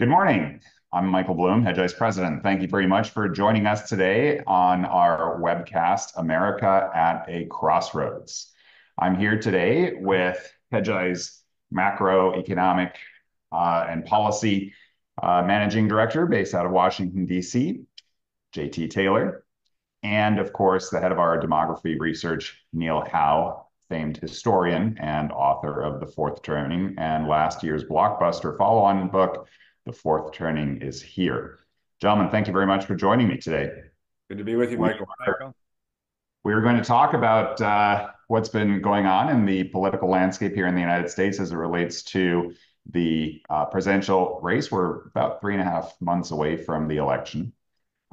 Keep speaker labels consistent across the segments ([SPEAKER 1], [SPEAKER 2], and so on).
[SPEAKER 1] Good morning. I'm Michael Bloom, Hedgeye's president. Thank you very much for joining us today on our webcast, America at a Crossroads. I'm here today with Hedgeye's macroeconomic uh, and policy uh, managing director based out of Washington, D.C., JT Taylor, and of course, the head of our demography research, Neil Howe, famed historian and author of The Fourth Turning and last year's blockbuster follow on book, The Fourth Turning is Here. Gentlemen, thank you very much for joining me today.
[SPEAKER 2] Good to be with you, Michael.
[SPEAKER 1] We are going to talk about uh, what's been going on in the political landscape here in the United States as it relates to the uh, presidential race. We're about three and a half months away from the election.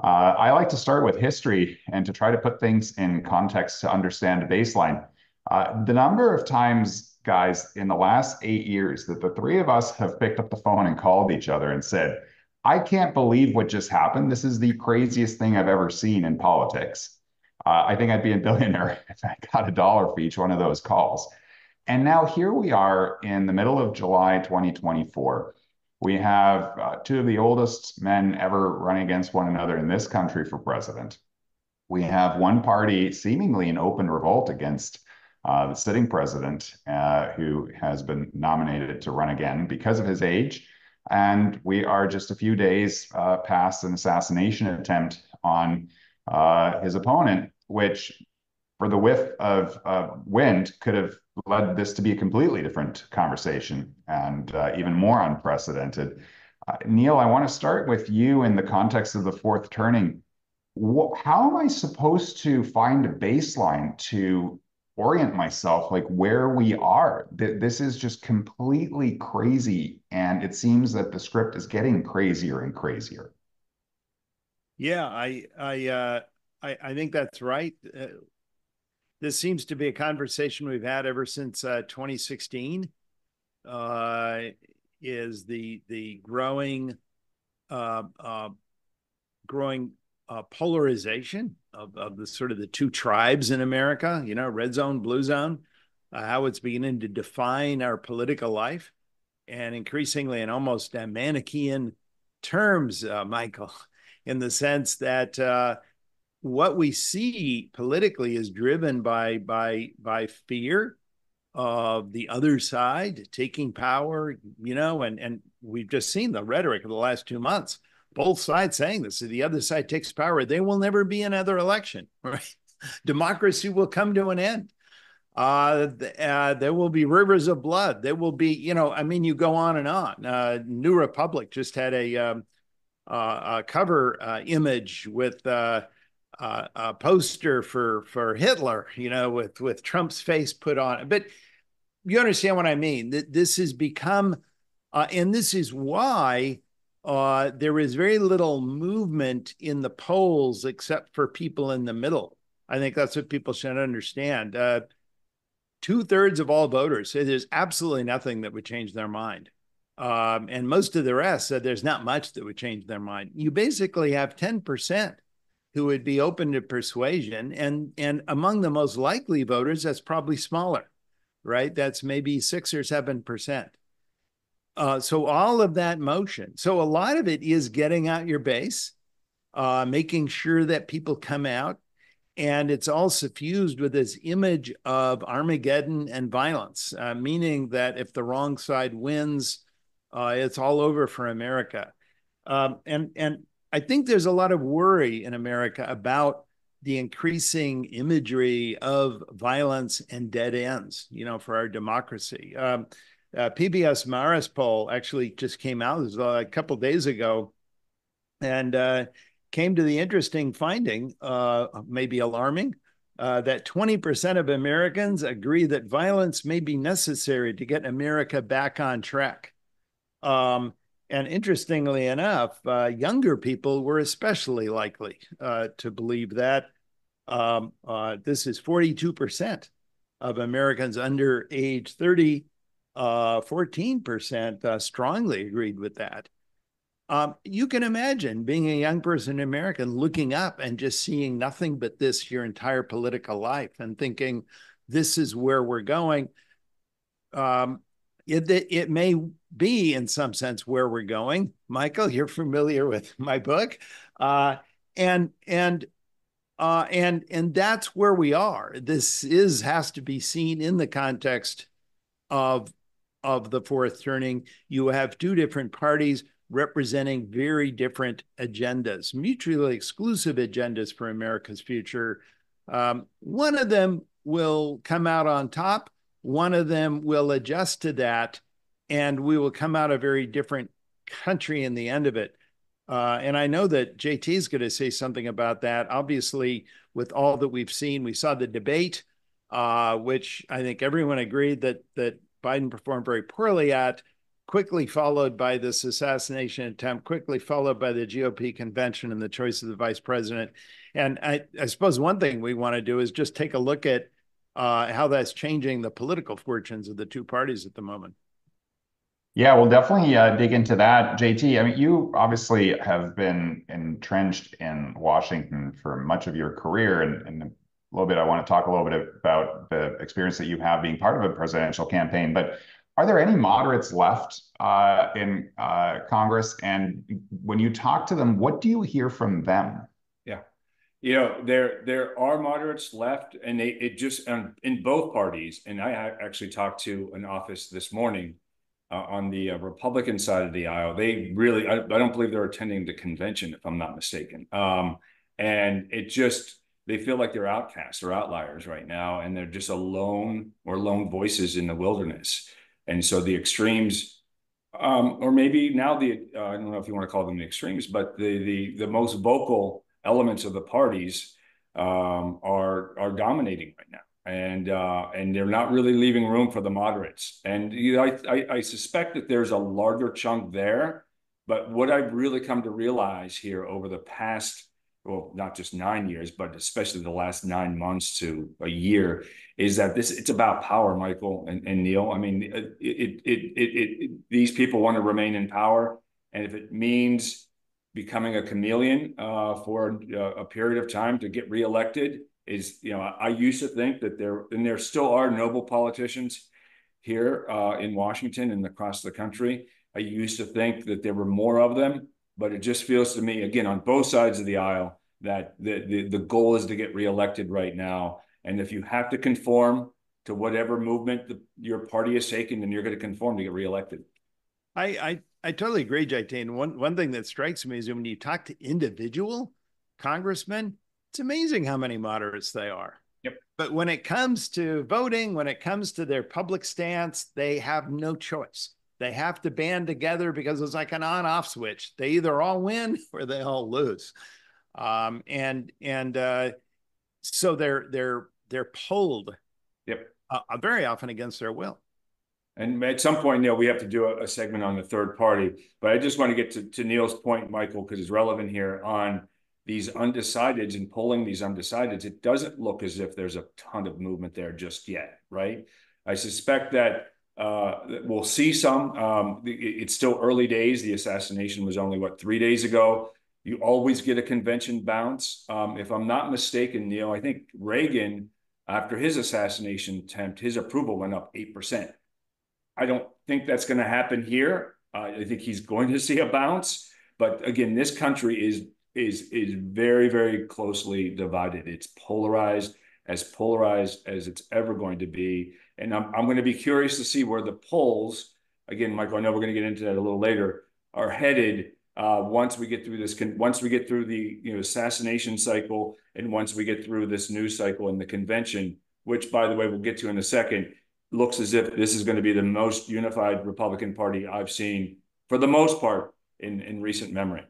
[SPEAKER 1] Uh, I like to start with history and to try to put things in context to understand a baseline. Uh, the number of times, guys, in the last eight years that the three of us have picked up the phone and called each other and said, I can't believe what just happened. This is the craziest thing I've ever seen in politics. Uh, I think I'd be a billionaire if I got a dollar for each one of those calls. And now here we are in the middle of July 2024. We have uh, two of the oldest men ever running against one another in this country for president. We have one party seemingly in open revolt against the sitting president, uh, who has been nominated to run again because of his age. And we are just a few days uh, past an assassination attempt on uh, his opponent, which, for the whiff of uh, wind, could have led this to be a completely different conversation and uh, even more unprecedented. Neil, I want to start with you in the context of the fourth turning. How am I supposed to find a baseline to orient myself like where we are. This is just completely crazy. And it seems that the script is getting crazier and crazier.
[SPEAKER 3] Yeah, I I uh, I, I think that's right. Uh, this seems to be a conversation we've had ever since uh, 2016. Uh, is the the growing uh, uh, growing uh, polarization of, of the sort of the two tribes in America, you know, red zone, blue zone, uh, how it's beginning to define our political life. And increasingly in almost uh, Manichean terms, uh, Michael, in the sense that uh, what we see politically is driven by by by fear of the other side taking power, you know, and and we've just seen the rhetoric of the last two months both sides saying this. If the other side takes power, there will never be another election. Right? Democracy will come to an end. Uh, uh, there will be rivers of blood. There will be, you know, I mean, you go on and on. Uh, New Republic just had a, um, uh, a cover uh, image with uh, a poster for for Hitler, you know, with with Trump's face put on it. But you understand what I mean? That this has become, and this is why uh, there is very little movement in the polls except for people in the middle. I think that's what people should understand. Uh, Two thirds of all voters say there's absolutely nothing that would change their mind. Um, and most of the rest said there's not much that would change their mind. You basically have 10% who would be open to persuasion. And, and among the most likely voters, that's probably smaller, right? That's maybe six or 7%. Uh, so all of that motion. So a lot of it is getting out your base, uh, making sure that people come out, and it's all suffused with this image of Armageddon and violence, uh, meaning that if the wrong side wins, uh, it's all over for America. Um, and and I think there's a lot of worry in America about the increasing imagery of violence and dead ends, you know, for our democracy. Um, uh, PBS Marist poll actually just came out uh, a couple days ago, and uh, came to the interesting finding, uh, maybe alarming, uh, that 20% of Americans agree that violence may be necessary to get America back on track. Um, and interestingly enough, uh, younger people were especially likely to believe that. Um, this is 42% of Americans under age 30 uh, 14% uh, strongly agreed with that. Um, you can imagine being a young person in America looking up and just seeing nothing but this your entire political life and thinking, this is where we're going. Um, it, it may be in some sense where we're going. Michael, you're familiar with my book. Uh, and and uh, and and that's where we are. This is has to be seen in the context of of the fourth turning. You have two different parties representing very different agendas, mutually exclusive agendas for America's future. Um, one of them will come out on top. One of them will adjust to that, and we will come out a very different country in the end of it. Uh, and I know that JT is going to say something about that. Obviously, with all that we've seen, we saw the debate, uh, which I think everyone agreed that that Biden performed very poorly at, quickly followed by this assassination attempt, quickly followed by the GOP convention and the choice of the vice president. And I, I suppose one thing we want to do is just take a look at uh, how that's changing the political fortunes of the two parties at the moment.
[SPEAKER 1] Yeah, we'll definitely uh, dig into that. JT, I mean, you obviously have been entrenched in Washington for much of your career. And, and, a little bit, I want to talk a little bit about the experience that you have being part of a presidential campaign. But are there any moderates left uh, in uh, Congress? And when you talk to them, what do you hear from them?
[SPEAKER 2] Yeah, you know, there there are moderates left, and they it just um, in both parties. And I actually talked to an office this morning uh, on the uh, Republican side of the aisle, they really, I, I, don't believe they're attending the convention, if I'm not mistaken. Um, and it just, they feel like they're outcasts or outliers right now, and they're just alone or lone voices in the wilderness. And so the extremes, um, or maybe now the, uh, I don't know if you want to call them the extremes, but the the the most vocal elements of the parties um, are are dominating right now and uh, and they're not really leaving room for the moderates. And you know, I, I, I suspect that there's a larger chunk there. But what I've really come to realize here over the past, well, not just nine years, but especially the last nine months to a year, is that this it's about power, Michael and, and Neil. I mean, it it, it it these people want to remain in power, and if it means becoming a chameleon uh, for a, a period of time to get reelected is, you know, I, I used to think that there, and there still are noble politicians here uh, in Washington and across the country. I used to think that there were more of them, but it just feels to me, again, on both sides of the aisle, that the, the, the goal is to get reelected right now. And if you have to conform to whatever movement the, your party is taking, then you're going to conform to get reelected.
[SPEAKER 3] I, I, I totally agree, Jaitan. One, one thing that strikes me is when you talk to individual congressmen, it's amazing how many moderates they are.
[SPEAKER 2] Yep.
[SPEAKER 3] But when it comes to voting, when it comes to their public stance, they have no choice. They have to band together because it's like an on-off switch. They either all win or they all lose. Um, and and uh, so they're they're they're pulled.
[SPEAKER 2] Yep.
[SPEAKER 3] Uh, uh very often against their will.
[SPEAKER 2] And at some point, Neil, we have to do a, a segment on the third party. But I just want to get to, to Neil's point, Michael, because it's relevant here on these undecideds and polling these undecideds, it doesn't look as if there's a ton of movement there just yet, right? I suspect that we'll see some. Um, it's still early days. The assassination was only, what, three days ago. You always get a convention bounce. Um, if I'm not mistaken, Neil, I think Reagan, after his assassination attempt, his approval went up 8%. I don't think that's going to happen here. Uh, I think he's going to see a bounce. But again, this country is is is very very closely divided. It's polarized, as polarized as it's ever going to be. And I'm I'm going to be curious to see where the polls, again, Michael, I know we're going to get into that a little later, are headed uh, once we get through this. Once we get through the you know assassination cycle, and once we get through this news cycle and the convention, which by the way we'll get to in a second, looks as if this is going to be the most unified Republican Party I've seen for the most part in in recent memory.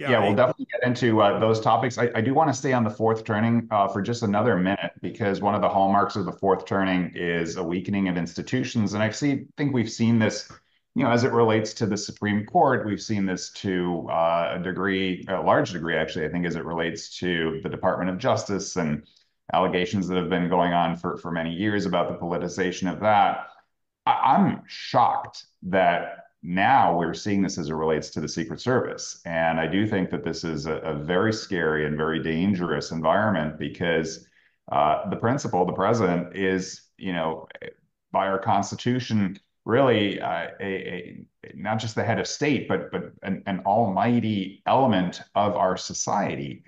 [SPEAKER 1] Yeah, yeah we'll definitely get into uh, those topics. I, I do want to stay on the fourth turning uh, for just another minute because one of the hallmarks of the fourth turning is a weakening of institutions, and I see think we've seen this, you know, as it relates to the Supreme Court. We've seen this to uh, a degree, a large degree, actually. I think as it relates to the Department of Justice and allegations that have been going on for for many years about the politicization of that. I, I'm shocked that now we're seeing this as it relates to the Secret Service. And I do think that this is a, a very scary and very dangerous environment because uh, the principal, the president, is, you know, by our Constitution, really uh, a, a, not just the head of state, but but an, an almighty element of our society.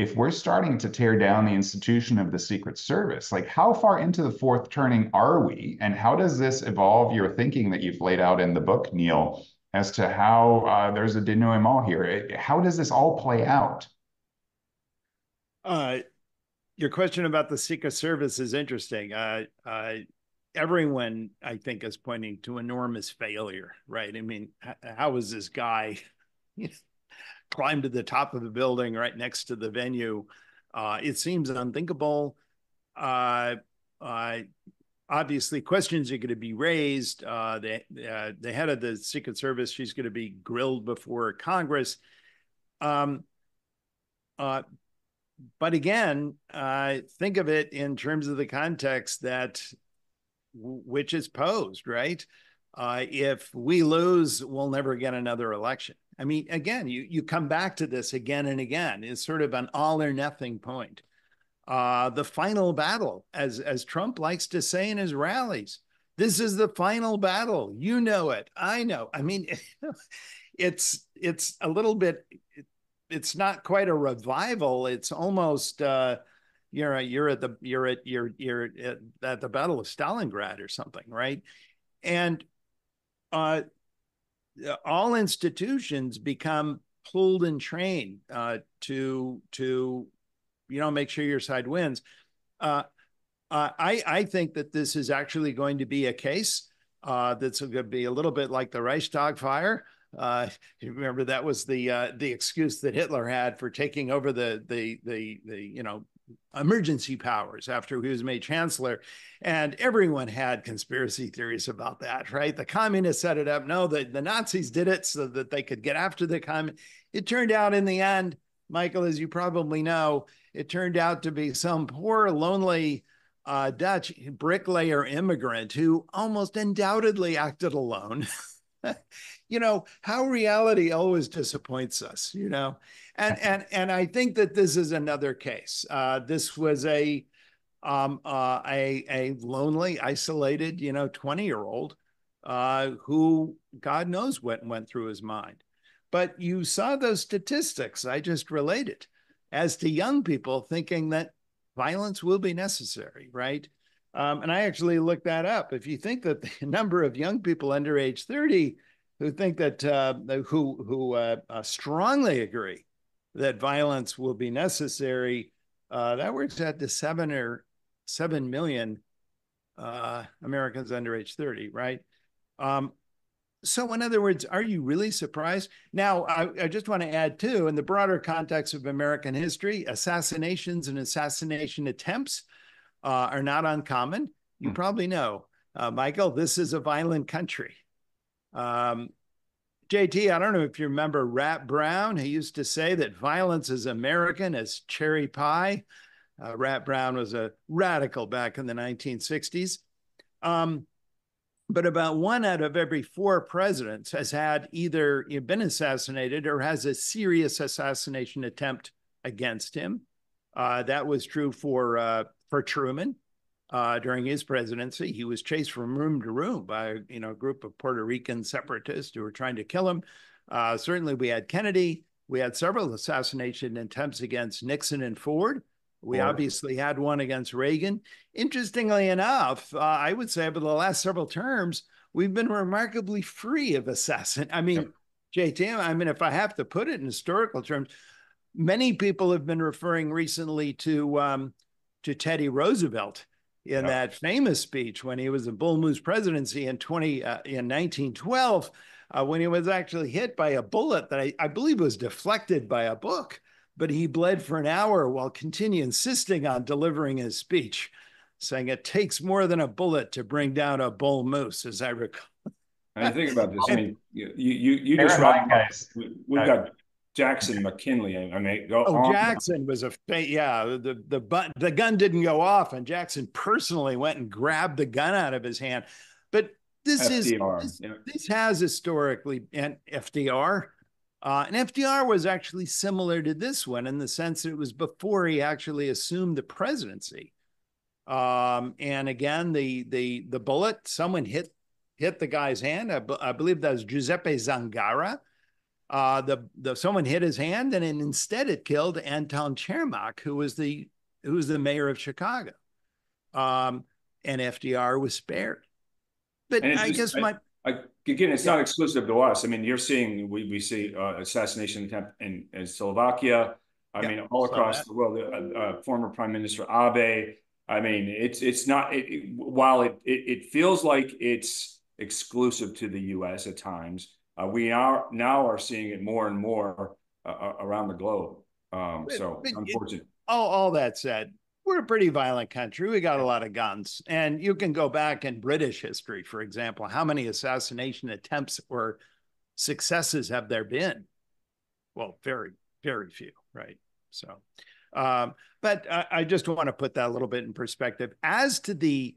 [SPEAKER 1] If we're starting to tear down the institution of the Secret Service, like how far into the fourth turning are we, and how does this evolve your thinking that you've laid out in the book, Neil, as to how uh, there's a denouement here? How does this all play out?
[SPEAKER 3] Uh, your question about the Secret Service is interesting. Uh, uh, everyone, I think, is pointing to enormous failure, right? I mean, how was this guy climbed to the top of the building right next to the venue? Uh, it seems unthinkable. Uh, uh, obviously, questions are going to be raised. Uh, the uh, the head of the Secret Service, she's going to be grilled before Congress. Um, uh, but again, think of it in terms of the context that which is posed, right? Uh, if we lose, we'll never get another election. I mean, again, you you come back to this again and again. It's sort of an all or nothing point. Uh, the final battle, as as Trump likes to say in his rallies, this is the final battle. You know it. I know. I mean, it's it's a little bit. It's not quite a revival. It's almost. Uh, you're a, you're at the you're at you're you're at, at the Battle of Stalingrad or something, right? And uh, all institutions become pulled and trained uh, to to you know make sure your side wins. Uh, uh, I I think that this is actually going to be a case uh, that's going to be a little bit like the Reichstag fire. Uh, you remember that was the uh, the excuse that Hitler had for taking over the the the the you know emergency powers after he was made chancellor. And everyone had conspiracy theories about that, right? The communists set it up. No, the, the Nazis did it so that they could get after the communists. It turned out in the end, Michael, as you probably know, it turned out to be some poor, lonely uh, Dutch bricklayer immigrant who almost undoubtedly acted alone. you know how reality always disappoints us you know? And and and i think that this is another case. Uh, this was a um uh, a a lonely isolated you know 20 year old uh, who god knows what went through his mind. But you saw those statistics i just related as to young people thinking that violence will be necessary right um, and I actually looked that up. If you think that the number of young people under age 30 who think that, uh, who, who uh, uh, strongly agree that violence will be necessary, uh, that works out to seven or seven million uh, Americans under age 30, right? Um, so, in other words, are you really surprised? Now, I, I, just want to add, too, in the broader context of American history, assassinations and assassination attempts uh, are not uncommon. You hmm. probably know, uh, Michael, this is a violent country. Um, JT, I don't know if you remember Rap Brown. He used to say that violence is American as cherry pie. Uh, Rap Brown was a radical back in the 1960s. Um, but about one out of every four presidents has had either been assassinated or has a serious assassination attempt against him. Uh, that was true for uh, for Truman uh, during his presidency. He was chased from room to room by you know a group of Puerto Rican separatists who were trying to kill him. Uh, certainly, we had Kennedy. We had several assassination attempts against Nixon and Ford. We oh. obviously had one against Reagan. Interestingly enough, uh, I would say over the last several terms, we've been remarkably free of assassin. I mean, yep. JT, I mean, if I have to put it in historical terms, many people have been referring recently to um, to Teddy Roosevelt in that famous speech when he was in Bull Moose presidency in 20 uh, in 1912 uh, when he was actually hit by a bullet that I, I, believe was deflected by a book but he bled for an hour while continuing insisting on delivering his speech saying it takes more than a bullet to bring down a bull moose as i recall
[SPEAKER 2] I think about this. I mean, you you you just guys. We've got Jackson McKinley. I mean, go
[SPEAKER 3] oh,
[SPEAKER 2] on.
[SPEAKER 3] Jackson was a yeah. The the but the gun didn't go off, and Jackson personally went and grabbed the gun out of his hand. But this FDR, is this, yeah. this, has historically and FDR. Uh, and FDR was actually similar to this one in the sense that it was before he actually assumed the presidency. Um, and again, the the the bullet, someone hit hit the guy's hand. I, I believe that was Giuseppe Zangara. Uh, the the someone hit his hand, and instead it killed Anton Cermak, who was the who was the mayor of Chicago. Um, and FDR was spared. But I just, guess my
[SPEAKER 2] I, again, it's yeah. not exclusive to us. I mean, you're seeing we we see uh, assassination attempt in, in Slovakia. I yeah, mean, all across the world. Uh, uh, former Prime Minister Abe. I mean, it's it's not. It, it, while it, it, it feels like it's exclusive to the U.S. at times, uh, we are now are seeing it more and more uh, uh, around the globe. Um, so but unfortunate.
[SPEAKER 3] all all that said, we're a pretty violent country. We got a lot of guns. And you can go back in British history, for example, how many assassination attempts or successes have there been? Well, very, very few, right? So, um, but I, I, just want to put that a little bit in perspective. As to the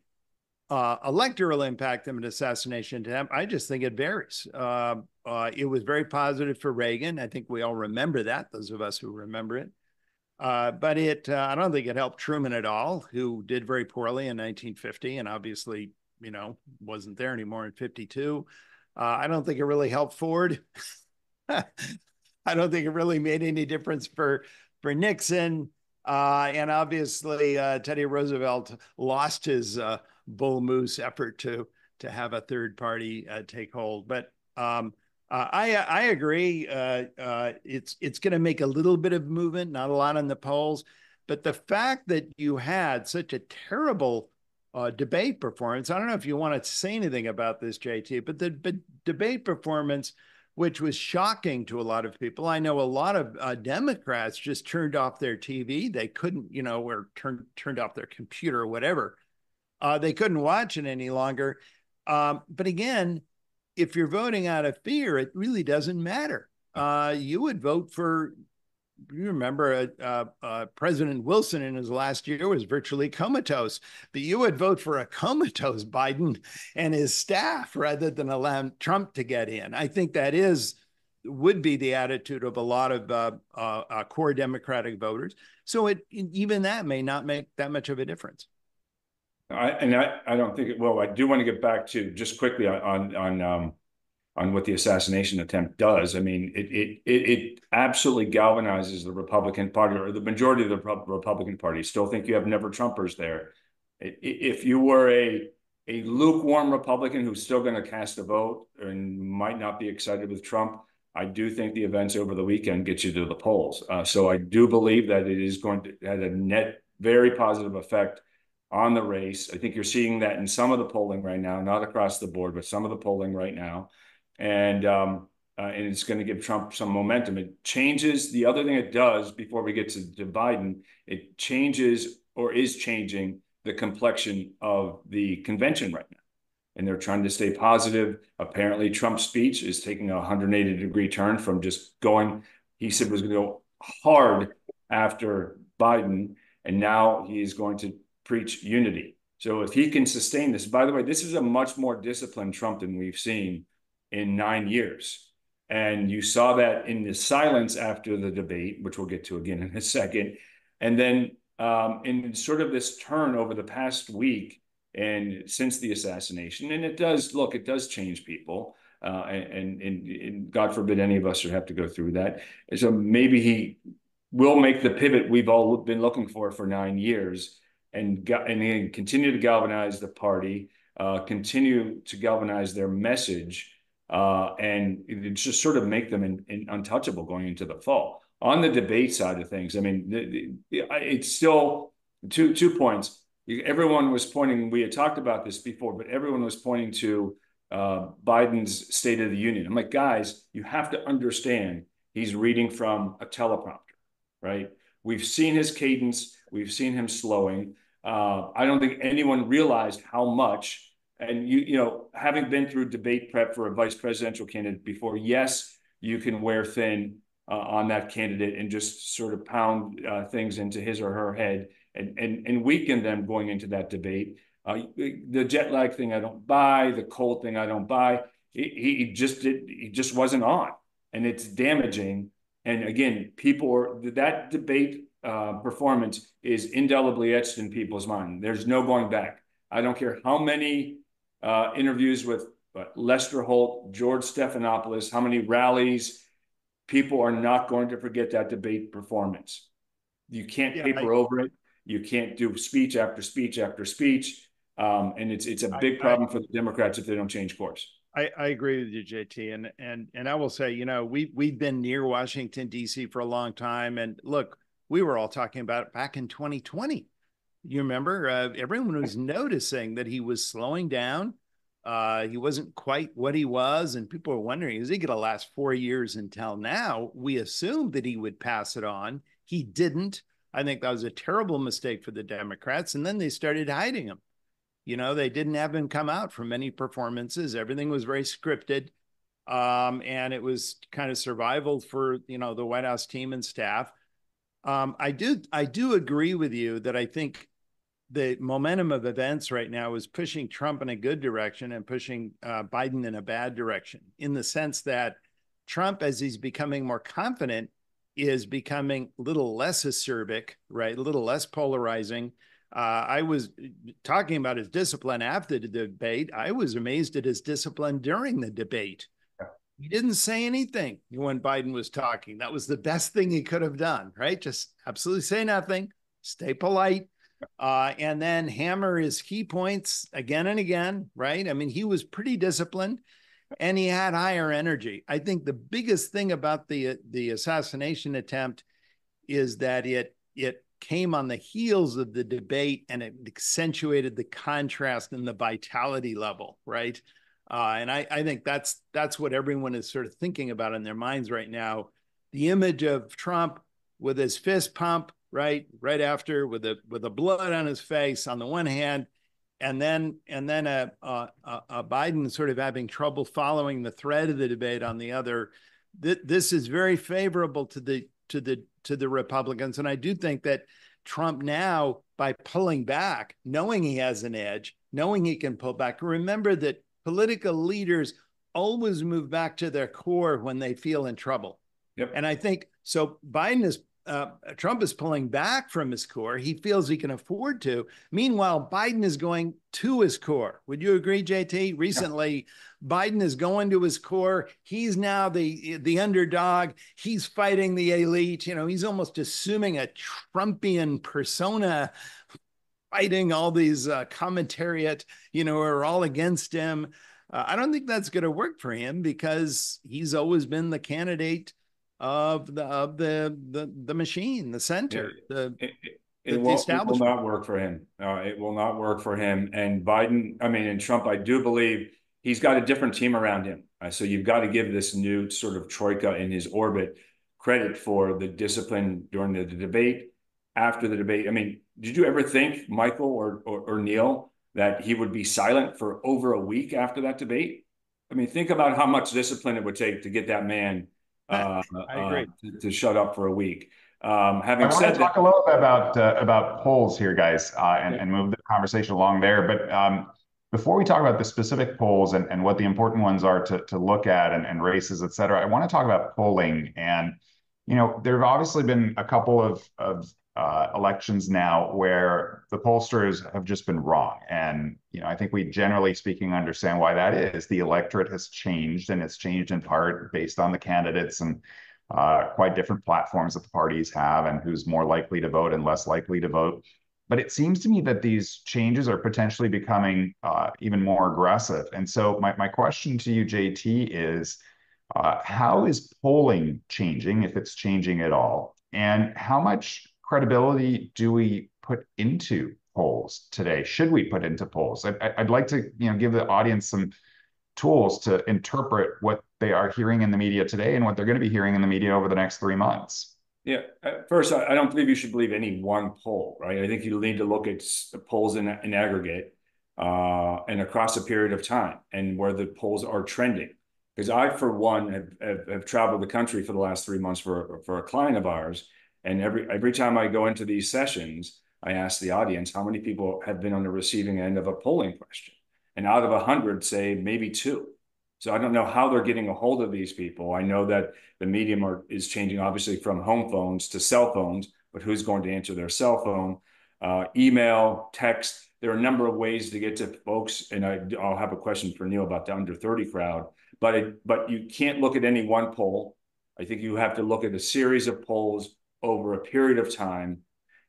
[SPEAKER 3] uh, electoral impact of an assassination attempt, I just think it varies. Uh, uh, it was very positive for Reagan. I think we all remember that, those of us who remember it. Uh, but it, uh, I don't think it helped Truman at all, who did very poorly in 1950 and obviously, you know, wasn't there anymore in 52. Uh, I don't think it really helped Ford. I don't think it really made any difference for for Nixon. Uh, and obviously, uh, Teddy Roosevelt lost his bull moose effort to to have a third party take hold. But um, uh, I I agree. Uh, uh, it's it's going to make a little bit of movement, not a lot on the polls, but the fact that you had such a terrible uh, debate performance. I don't know if you want to say anything about this, JT, but the but debate performance, which was shocking to a lot of people. I know a lot of uh, Democrats just turned off their TV. They couldn't, you know, or turned turned off their computer or whatever. Uh, they couldn't watch it any longer. Um, but again, if you're voting out of fear, it really doesn't matter. Uh, you would vote for. You remember uh, uh, President Wilson in his last year was virtually comatose, but you would vote for a comatose Biden and his staff rather than allow Trump to get in. I think that is would be the attitude of a lot of uh, uh, uh, core Democratic voters. So it even that may not make that much of a difference.
[SPEAKER 2] I, and I, I don't think it will. I do want to get back to just quickly on on um, on what the assassination attempt does. I mean, it it it, absolutely galvanizes the Republican Party or the majority of the Republican Party. Still think you have never Trumpers there. If you were a a lukewarm Republican who's still going to cast a vote and might not be excited with Trump, I do think the events over the weekend get you to the polls. Uh, so I do believe that it is going to have a net very positive effect on the race. I think you're seeing that in some of the polling right now, not across the board, but some of the polling right now. And um, uh, and it's going to give Trump some momentum. It changes. The other thing it does before we get to, to Biden, it changes or is changing the complexion of the convention right now. And they're trying to stay positive. Apparently, Trump's speech is taking a 180 degree turn from just going, he said was going to go hard after Biden. And now he's going to preach unity. So if he can sustain this, by the way, this is a much more disciplined Trump than we've seen in nine years. And you saw that in the silence after the debate, which we'll get to again in a second. And then um, in sort of this turn over the past week and since the assassination, and it does look, it does change people. Uh, and, and, and God forbid any of us should have to go through that. so maybe he will make the pivot we've all been looking for for nine years and and continue to galvanize the party, uh, continue to galvanize their message, uh, and just sort of make them in, in untouchable going into the fall. On the debate side of things, I mean, it's still two two points. Everyone was pointing. We had talked about this before, but everyone was pointing to uh, Biden's State of the Union. I'm like, guys, you have to understand he's reading from a teleprompter, right? We've seen his cadence. We've seen him slowing. Uh, I don't think anyone realized how much. And you, you know, having been through debate prep for a vice presidential candidate before, yes, you can wear thin uh, on that candidate and just sort of pound uh, things into his or her head and and and weaken them going into that debate. Uh, the jet lag thing I don't buy, the cold thing I don't buy. He, he just did. He just wasn't on, and it's damaging. And again, people are that debate uh, performance is indelibly etched in people's mind. There's no going back. I don't care how many uh, interviews with but Lester Holt, George Stephanopoulos, how many rallies? People are not going to forget that debate performance. You can't
[SPEAKER 3] Yeah,
[SPEAKER 2] paper
[SPEAKER 3] I-
[SPEAKER 2] over it. You can't do speech after speech after speech. Um, and it's it's a
[SPEAKER 3] I-
[SPEAKER 2] big
[SPEAKER 3] I-
[SPEAKER 2] problem for the Democrats if they don't change course.
[SPEAKER 3] I, I agree with you, JT, and and and I will say, you know, we we've been near Washington D.C. for a long time, and look, we were all talking about it back in 2020. You remember, uh, everyone was noticing that he was slowing down. Uh, he wasn't quite what he was, and people were wondering, is he going to last four years until now? We assumed that he would pass it on. He didn't. I think that was a terrible mistake for the Democrats, and then they started hiding him. You know, they didn't have him come out for many performances. Everything was very scripted. Um, and it was kind of survival for, you know, the White House team and staff. Um, I do I do agree with you that I think the momentum of events right now is pushing Trump in a good direction and pushing uh, Biden in a bad direction, in the sense that Trump, as he's becoming more confident, is becoming a little less acerbic, right? A little less polarizing. Uh, I was talking about his discipline after the debate. I was amazed at his discipline during the debate. He didn't say anything when Biden was talking. That was the best thing he could have done, right? Just absolutely say nothing, stay polite, uh, and then hammer his key points again and again, right? I mean, he was pretty disciplined and he had higher energy. I think the biggest thing about the the assassination attempt is that it it came on the heels of the debate and it accentuated the contrast in the vitality level, right? Uh, and I, I think that's that's what everyone is sort of thinking about in their minds right now. The image of Trump with his fist pump, right, right after with the with the blood on his face on the one hand, and then and then a, a, a Biden sort of having trouble following the thread of the debate on the other. Th- this is very favorable to the to the to the Republicans, and I do think that Trump now, by pulling back, knowing he has an edge, knowing he can pull back. Remember that political leaders always move back to their core when they feel in trouble.
[SPEAKER 2] Yep.
[SPEAKER 3] And I think so. Biden is uh, Trump is pulling back from his core. He feels he can afford to. Meanwhile, Biden is going to his core. Would you agree, JT? Recently, yeah. Biden is going to his core. He's now the the underdog. He's fighting the elite. You know, he's almost assuming a Trumpian persona, fighting all these uh, commentariat. You know, are all against him. Uh, I don't think that's going to work for him because he's always been the candidate of the of the the the machine, the center, the
[SPEAKER 2] It, it,
[SPEAKER 3] the
[SPEAKER 2] it will, it will not work for him. Uh, it will not work for him. And Biden, I mean, and Trump, I do believe he's got a different team around him. Uh, so you've got to give this new sort of troika in his orbit credit for the discipline during the, the debate, after the debate. I mean, did you ever think, Michael or, or, or Neil, that he would be silent for over a week after that debate? I mean, think about how much discipline it would take to get that man uh, uh, to, to shut up for a week. Um, having
[SPEAKER 1] I want
[SPEAKER 2] said
[SPEAKER 1] to talk a little bit about uh, about polls here, guys, uh, and,
[SPEAKER 2] Yeah.
[SPEAKER 1] and move the conversation along there. But um, before we talk about the specific polls and, and what the important ones are to, to look at and, and races, et cetera, I want to talk about polling. And, you know, there have obviously been a couple of, of uh, elections now where the pollsters have just been wrong. And, you know, I think we generally speaking understand why that is. The electorate has changed and it's changed in part based on the candidates and uh, quite different platforms that the parties have and who's more likely to vote and less likely to vote. But it seems to me that these changes are potentially becoming uh, even more aggressive. And so my, my question to you, JT, is uh, how is polling changing, if it's changing at all? And how much credibility do we put into polls today? Should we put into polls? I, I'd like to you know, give the audience some tools to interpret what they are hearing in the media today and what they're going to be hearing in the media over the next three months.
[SPEAKER 2] Yeah, first, I don't believe you should believe any one poll, right? I think you need to look at polls in, in aggregate uh, and across a period of time and where the polls are trending. Because I, for one, have, have, have traveled the country for the last three months for, for a client of ours. And every, every time I go into these sessions, I ask the audience, how many people have been on the receiving end of a polling question? And out of a hundred, say maybe two. So I don't know how they're getting a hold of these people. I know that the medium are, is changing, obviously, from home phones to cell phones, but who's going to answer their cell phone? uh, email, text. There are a number of ways to get to folks, and I, will have a question for Neil about the under 30 crowd. But it, but you can't look at any one poll. I think you have to look at a series of polls over a period of time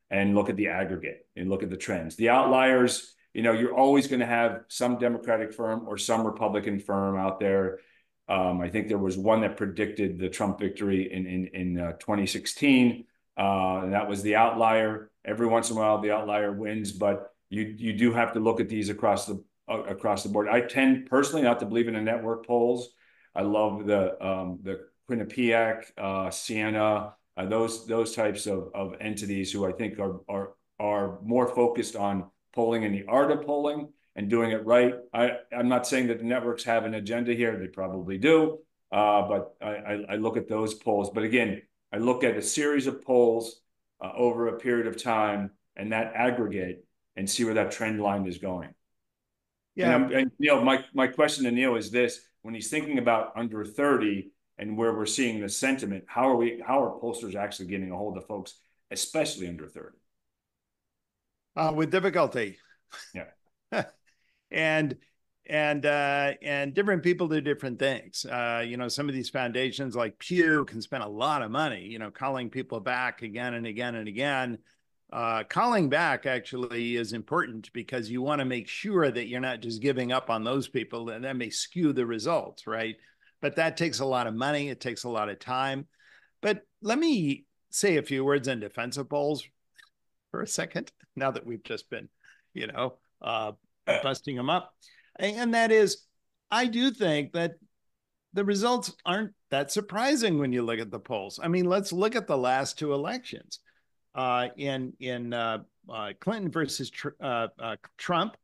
[SPEAKER 2] and look at the aggregate and look at the trends. The outliers, you know, you're always going to have some Democratic firm or some Republican firm out there. Um, I think there was one that predicted the Trump victory in in, in uh, 2016, uh, and that was the outlier. Every once in a while, the outlier wins, but you you do have to look at these across the uh, across the board. I tend personally not to believe in the network polls. I love the um, the Quinnipiac, uh, Siena, uh, those those types of, of entities who I think are are are more focused on polling and the art of polling and doing it right. I, I'm not saying that the networks have an agenda here; they probably do. Uh, but I, I, I, look at those polls. But again, I look at a series of polls uh, over a period of time and that aggregate and see where that trend line is going. Yeah, and, and Neil, my my question to Neil is this: when he's thinking about under 30 and where we're seeing the sentiment, how are we? How are pollsters actually getting a hold of folks, especially under thirty?
[SPEAKER 3] Uh, with difficulty.
[SPEAKER 2] Yeah.
[SPEAKER 3] and and uh, and different people do different things. Uh, you know, some of these foundations like Pew can spend a lot of money, you know, calling people back again and again and again. Uh, calling back actually is important because you want to make sure that you're not just giving up on those people, and that may skew the results, right? But that takes a lot of money. It takes a lot of time. But let me say a few words on defensive polls for a second, now that we've just been, you know, uh, busting them up. And that is, I do think that the results aren't that surprising when you look at the polls. I mean, let's look at the last two elections. Uh, in in uh, uh, Clinton versus tr- uh, uh, Trump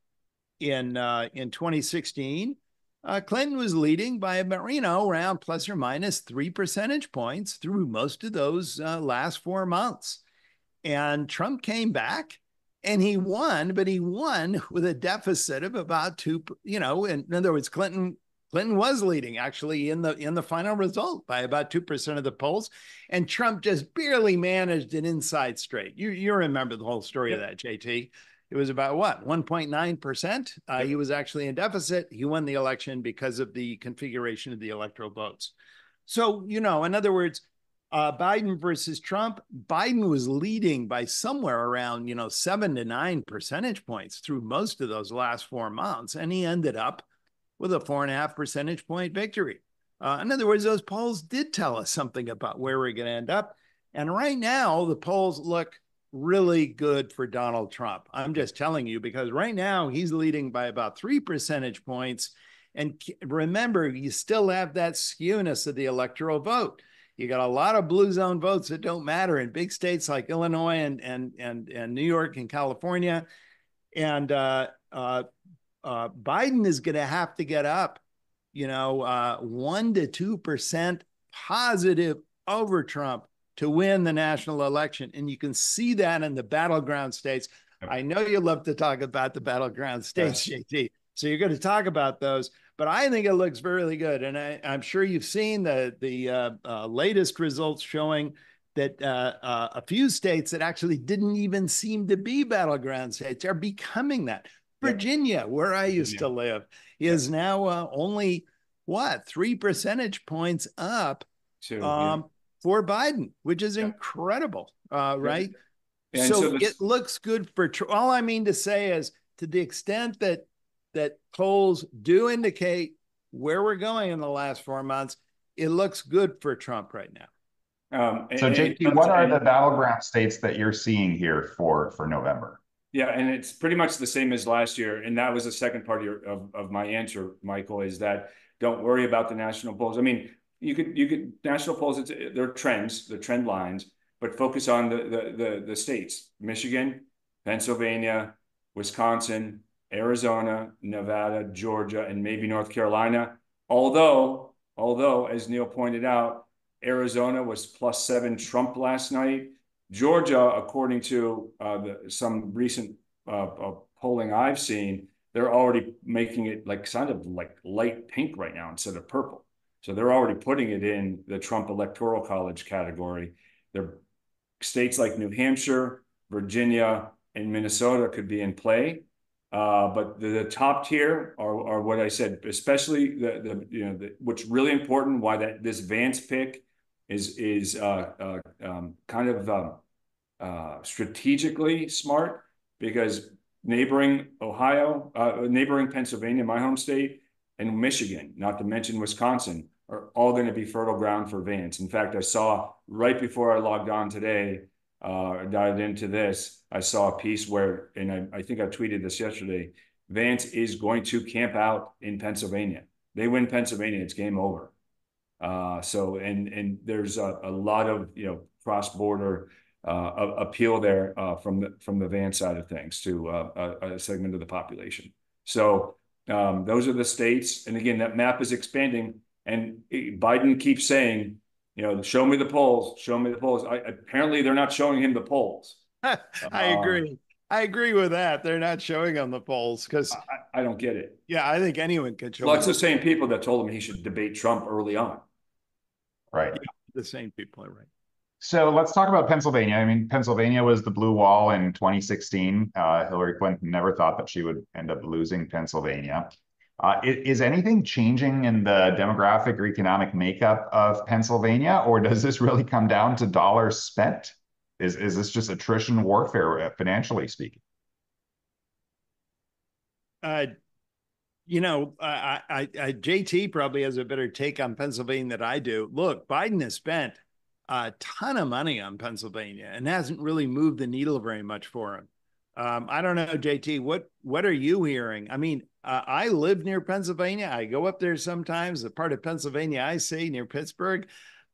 [SPEAKER 3] in uh, in 2016, uh, Clinton was leading by about, you know, around plus or minus three percentage points through most of those uh, last four months. And Trump came back and he won, but he won with a deficit of about two, you know, in, in other words, Clinton Clinton was leading actually in the in the final result by about 2% of the polls and Trump just barely managed an inside straight. You you remember the whole story of that JT it was about what 1.9% uh, he was actually in deficit. He won the election because of the configuration of the electoral votes. So you know in other words uh, biden versus trump biden was leading by somewhere around you know seven to nine percentage points through most of those last four months and he ended up with a four and a half percentage point victory. Uh, in other words those polls did tell us something about where we're going to end up. And right now the polls look really good for Donald Trump. I'm just telling you because right now he's leading by about three percentage points. And remember, you still have that skewness of the electoral vote. You got a lot of blue zone votes that don't matter in big states like Illinois and and and, and New York and California. And uh, uh, uh, Biden is going to have to get up, you know, uh, one to two percent positive over Trump to win the national election. And you can see that in the battleground states. I know you love to talk about the battleground states, yes. JT. So you're going to talk about those, but I think it looks really good. And I, am sure you've seen the the uh, uh, latest results showing that uh, uh, a few states that actually didn't even seem to be battleground states are becoming that. Virginia, where I used Virginia. to live, is now uh, only what three percentage points up.
[SPEAKER 2] Two, um,
[SPEAKER 3] for Biden, which is incredible, uh, right? So, so it looks good for. All I mean to say is, to the extent that that polls do indicate where we're going in the last four months, it looks good for Trump right now.
[SPEAKER 1] Um, so, and, JT, what are the battleground states that you're seeing here for for November?
[SPEAKER 2] Yeah, and it's pretty much the same as last year. And that was the second part of, your, of, of my answer, Michael, is that don't worry about the national polls. I mean, you could you could national polls. It's, they're trends, the trend lines, but focus on the, the the the states: Michigan, Pennsylvania, Wisconsin, Arizona, Nevada, Georgia, and maybe North Carolina. Although, although as Neil pointed out, Arizona was plus seven Trump last night. Georgia, according to uh, the, some recent uh, uh, polling I've seen, they're already making it like kind of like light pink right now instead of purple. So they're already putting it in the Trump Electoral College category. They're states like New Hampshire, Virginia, and Minnesota could be in play. Uh, but the, the, top tier are, are what I said, especially the, the you know the, what's really important. Why that this Vance pick is is uh, uh, um, kind of um, uh, strategically smart because neighboring Ohio, uh, neighboring Pennsylvania, my home state, and Michigan, not to mention Wisconsin, are all going to be fertile ground for Vance. In fact, I saw right before I logged on today uh, dived into this, I saw a piece where, and I, I think I tweeted this yesterday, Vance is going to camp out in Pennsylvania. They win Pennsylvania, it's game over. Uh, so, and and there's a, a lot of you know cross border uh, appeal there uh, from the from the Vance side of things to uh, a, a, segment of the population. So um, those are the states, and again, that map is expanding. And Biden keeps saying you know, show me the polls, show me the polls. I, apparently, they're not showing him the polls.
[SPEAKER 3] I uh, agree. I agree with that. They're not showing him the polls because
[SPEAKER 2] I, I, don't get it.
[SPEAKER 3] Yeah, I think anyone could show.
[SPEAKER 2] Well, it's the same people that told him he should debate Trump early on.
[SPEAKER 1] Right.
[SPEAKER 3] Yeah, the same people are right.
[SPEAKER 1] So let's talk about Pennsylvania. I mean, Pennsylvania was the blue wall in 2016. Uh, Hillary Clinton never thought that she would end up losing Pennsylvania. Uh, is anything changing in the demographic or economic makeup of Pennsylvania, or does this really come down to dollars spent? Is is this just attrition warfare, uh, financially speaking?
[SPEAKER 3] Uh, you know, I, I, I, JT probably has a better take on Pennsylvania than I do. Look, Biden has spent a ton of money on Pennsylvania and hasn't really moved the needle very much for him. Um, I don't know, JT. What what are you hearing? I mean, uh, I live near Pennsylvania. I go up there sometimes. The part of Pennsylvania I see near Pittsburgh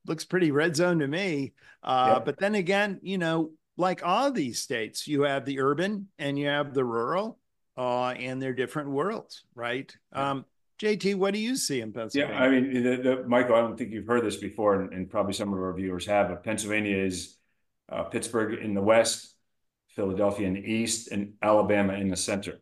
[SPEAKER 3] looks pretty red zone to me. Uh, yeah. But then again, you know, like all these states, you have the urban and you have the rural, uh, and they're different worlds, right? Yeah. Um, JT, what do you see in Pennsylvania?
[SPEAKER 2] Yeah, I mean, the, the, Michael, I don't think you've heard this before, and, and, probably some of our viewers have. But Pennsylvania is uh, Pittsburgh in the west, Philadelphia in the east, and Alabama in the center.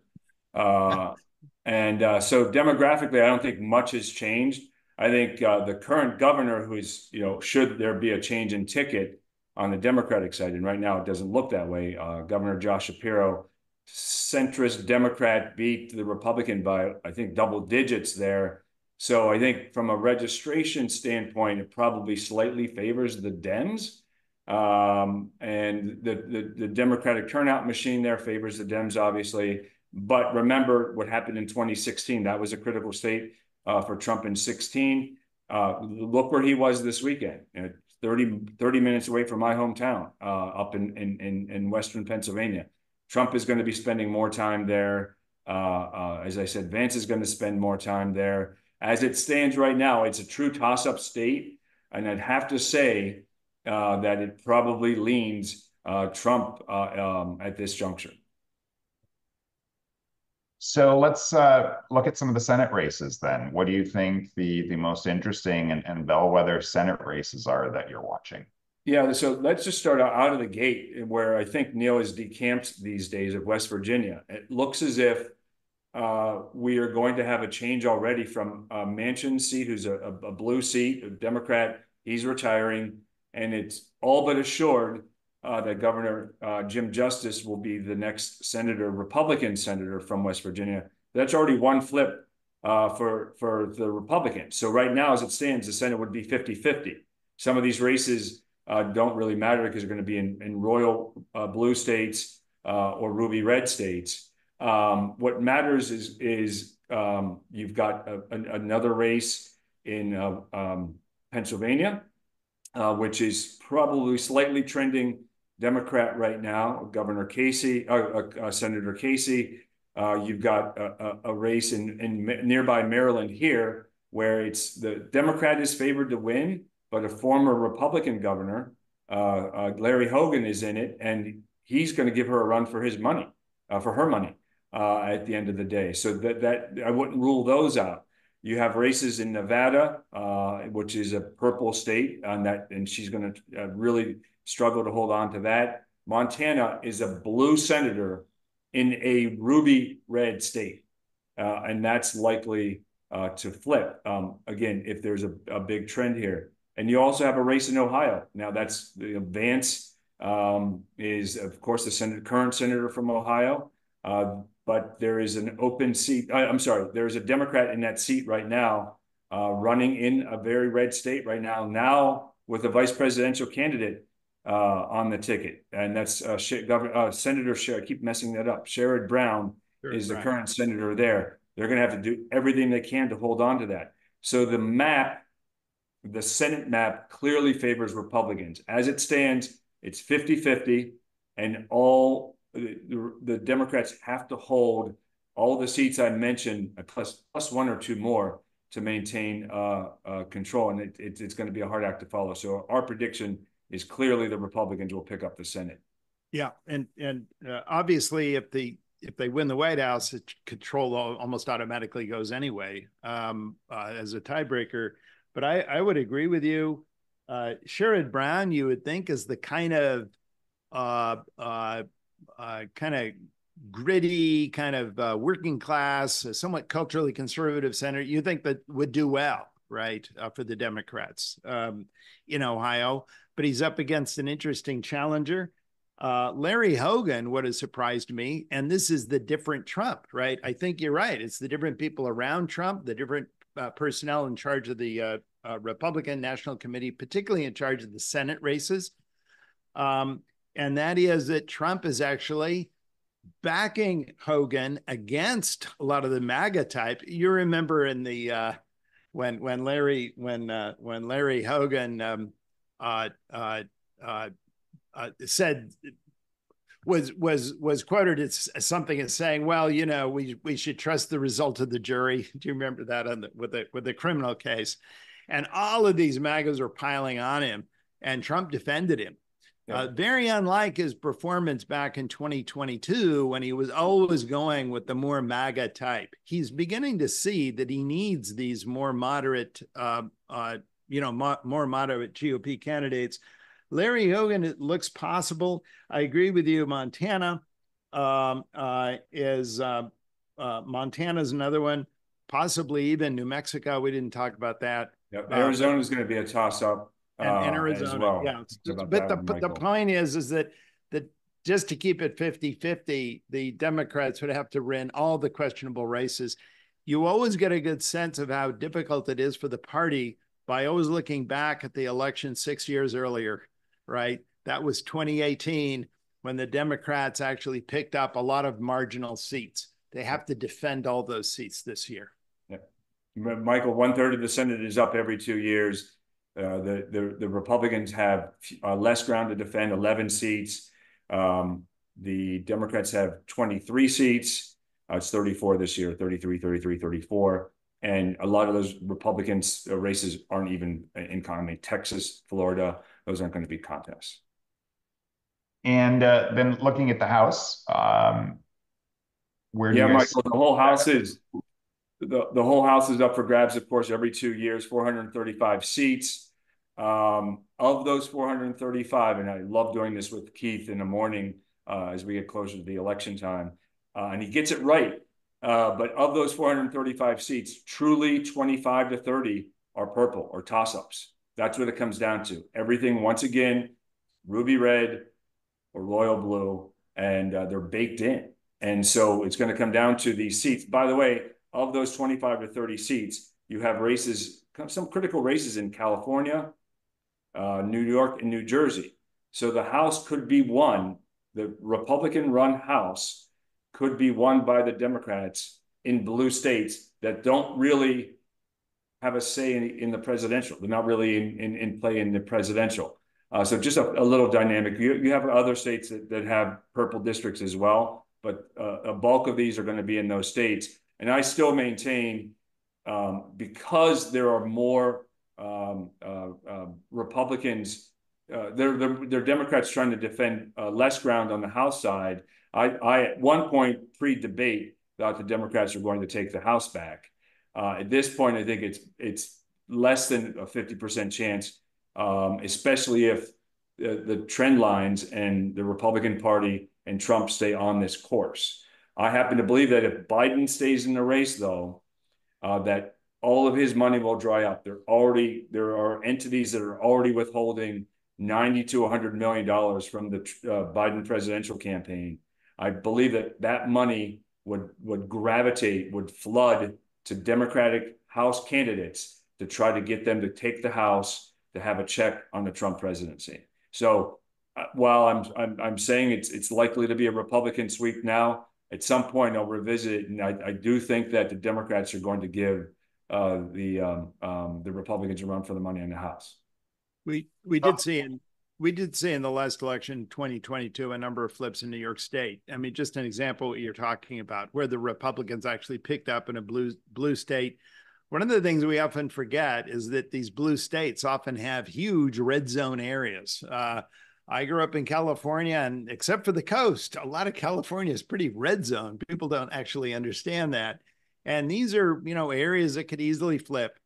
[SPEAKER 2] Uh, and uh, so demographically, I don't think much has changed. I think uh, the current governor, who's, you know, should there be a change in ticket on the Democratic side, and right now it doesn't look that way, uh, Governor Josh Shapiro, centrist Democrat, beat the Republican by, I think, double digits there. So I think from a registration standpoint, it probably slightly favors the Dems. Um, and the, the, the Democratic turnout machine there favors the Dems, obviously. But remember what happened in 2016. That was a critical state uh, for Trump in 16. Uh, look where he was this weekend. You know, 30, 30 minutes away from my hometown, uh, up in, in, in, in, Western Pennsylvania. Trump is going to be spending more time there. Uh, uh, as I said, Vance is going to spend more time there. As it stands right now, it's a true toss up state. And I'd have to say uh, that it probably leans uh, Trump uh, um, at this juncture.
[SPEAKER 1] So let's uh, look at some of the Senate races then. What do you think the the most interesting and, and bellwether Senate races are that you're watching?
[SPEAKER 2] Yeah, so let's just start out of the gate where I think Neil is decamped these days of West Virginia. It looks as if uh, we are going to have a change already from a Manchin's seat, who's a, a blue seat, a Democrat. He's retiring and it's all but assured uh, that Governor uh, Jim Justice will be the next senator, Republican senator from West Virginia. That's already one flip uh, for, for the Republicans. So right now, as it stands, the Senate would be 50-50. Some of these races uh, don't really matter because they're going to be in, in royal uh, blue states uh, or ruby red states. Um, what matters is, is um, you've got a, a, another race in um, Pennsylvania, uh, which is probably slightly trending Democrat right now, Governor Casey, uh, uh, uh Senator Casey. Uh, you've got a, a, race in, in nearby Maryland here where it's the Democrat is favored to win, but a former Republican governor, uh, Larry Hogan, is in it, and he's going to give her a run for his money, for her money at the end of the day. So that that I wouldn't rule those out. You have races in Nevada, uh, which is a purple state, on that, and she's going to uh, really struggle to hold on to that. Montana is a blue senator in a ruby red state, uh, and that's likely uh, to flip um, again if there's a, a, big trend here. And you also have a race in Ohio. Now that's the Vance um, is, of course, the Senate, current senator from Ohio. Uh, but there is an open seat. I, am sorry, there's a Democrat in that seat right now, uh, running in a very red state right now. Now with a vice presidential candidate uh, on the ticket, and that's uh, Governor uh, Senator. Sher- I keep messing that up. Sherrod Brown Sherrod is Brown. the current senator there. They're going to have to do everything they can to hold on to that. So the map, the Senate map, clearly favors Republicans. As it stands, it's 50 50, and all the, the Democrats have to hold all the seats I mentioned, plus, plus one or two more to maintain uh, uh, control. And it, it, it's going to be a hard act to follow. So our prediction is clearly the Republicans will pick up the Senate.
[SPEAKER 3] Yeah, and and uh, obviously, if the if they win the White House, control almost automatically goes anyway um, uh, as a tiebreaker. But I, I would agree with you. Uh, Sherrod Brown, you would think, is the kind of uh, uh, uh, kind of gritty, kind of uh, working class, somewhat culturally conservative senator, you think that would do well, right, uh, for the Democrats um, in Ohio. But he's up against an interesting challenger. Uh, Larry Hogan, what has surprised me, and this is the different Trump, right? I think you're right. It's the different people around Trump, the different uh, personnel in charge of the uh, uh, Republican National Committee, particularly in charge of the Senate races. Um, and that is that Trump is actually backing Hogan against a lot of the MAGA type. You remember in the uh, when when Larry when uh, when Larry Hogan um, uh, uh, said was was was quoted as something as saying, "Well, you know, we we should trust the result of the jury." Do you remember that on the, with the with the criminal case? And all of these MAGAs are piling on him, and Trump defended him. Yeah. Uh, very unlike his performance back in 2022 when he was always going with the more MAGA type. He's beginning to see that he needs these more moderate, uh, uh, you know, mo- more moderate GOP candidates. Larry Hogan, it looks possible. I agree with you. Montana um, uh, is uh, uh, Montana's another one. Possibly even New Mexico. We didn't talk about that.
[SPEAKER 2] Yep. Arizona is going to be a toss up
[SPEAKER 3] and, and uh, Arizona. Well. Yeah. But the, the point is, is that that just to keep it 50 50, the Democrats would have to win all the questionable races. You always get a good sense of how difficult it is for the party by always looking back at the election six years earlier, right? That was 2018 when the Democrats actually picked up a lot of marginal seats. They have to defend all those seats this year.
[SPEAKER 2] Yeah. Michael, one third of the Senate is up every two years. Uh, the, the, the Republicans have uh, less ground to defend, 11 seats. Um, the Democrats have 23 seats. Uh, it's 34 this year, 33, 33, 34. And a lot of those Republicans uh, races aren't even in common. Texas, Florida, those aren't going to be contests.
[SPEAKER 1] And uh, then looking at the House, um,
[SPEAKER 2] where yeah, Michael, the whole House is the, the whole House is up for grabs, of course, every two years, 435 seats. Um, of those 435, and I love doing this with Keith in the morning uh, as we get closer to the election time, uh, and he gets it right. Uh, but of those 435 seats, truly 25 to 30 are purple or toss ups. That's what it comes down to. Everything, once again, ruby red or royal blue, and uh, they're baked in. And so it's going to come down to these seats. By the way, of those 25 to 30 seats, you have races, some critical races in California, uh, New York, and New Jersey. So the House could be won, the Republican run House could be won by the Democrats in blue states that don't really have a say in, in the presidential. They're not really in, in, in play in the presidential. Uh, so just a, a, little dynamic. You, you have other states that, that have purple districts as well, but uh, a bulk of these are going to be in those states. And I still maintain um, because there are more um, uh, uh, Republicans, uh, they're, they're, they're Democrats trying to defend uh, less ground on the House side. I, I at one point pre-debate thought the Democrats were going to take the House back. Uh, at this point, I think it's it's less than a fifty percent chance, um, especially if the, the trend lines and the Republican Party and Trump stay on this course. I happen to believe that if Biden stays in the race, though, uh, that all of his money will dry up. There already there are entities that are already withholding 90 to 100 million dollars from the uh, Biden presidential campaign, I believe that that money would would gravitate, would flood to Democratic House candidates to try to get them to take the House to have a check on the Trump presidency. So uh, while I'm, I'm I'm saying it's it's likely to be a Republican sweep now, at some point I'll revisit it, and I, I do think that the Democrats are going to give uh, the um, um, the Republicans a run for the money in the House.
[SPEAKER 3] We we did see in we did see in the last election 2022 a number of flips in New York State. I mean, just an example what you're talking about, where the Republicans actually picked up in a blue blue state. One of the things we often forget is that these blue states often have huge red zone areas. Uh, I grew up in California, and except for the coast, a lot of California is pretty red zone. People don't actually understand that, and these are you know areas that could easily flip.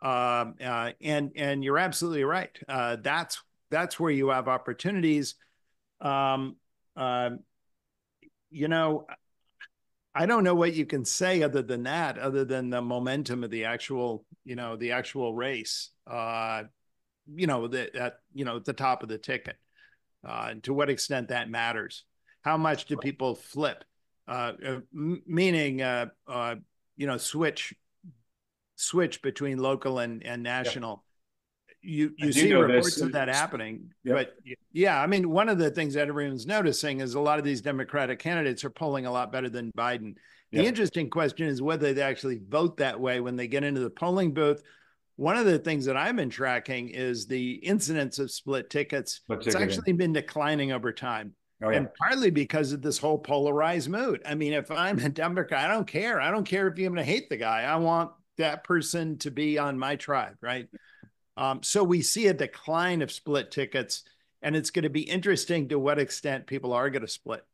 [SPEAKER 3] Um, uh, and and you're absolutely right. Uh, that's that's where you have opportunities. Um, uh, you know, I don't know what you can say other than that, other than the momentum of the actual, you know, the actual race. Uh, you know, the, at you know at the top of the ticket. Uh, and to what extent that matters. How much do people flip? Uh, uh meaning, uh, uh, you know, switch switch between local and, and national. You you see reports this. of that happening, yep. but yeah, I mean, one of the things that everyone's noticing is a lot of these Democratic candidates are polling a lot better than Biden. The yep. interesting question is whether they actually vote that way when they get into the polling booth. One of the things that I've been tracking is the incidence of split tickets. Split it's actually been declining over time. Oh, yeah. And partly because of this whole polarized mood. I mean, if I'm a Democrat, I don't care. I don't care if you're going to hate the guy. I want that person to be on my tribe, right? Um, so we see a decline of split tickets, and it's going to be interesting to what extent people are going to split.